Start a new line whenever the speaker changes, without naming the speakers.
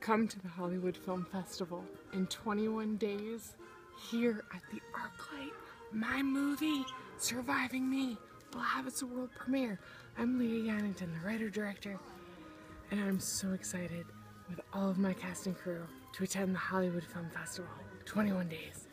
Come to the Hollywood Film Festival in 21 days here at the ArcLight. My movie, Surviving Me, will have its world premiere. I'm Leah Yananton, the writer-director, and I'm so excited with all of my cast and crew to attend the Hollywood Film Festival. 21 days.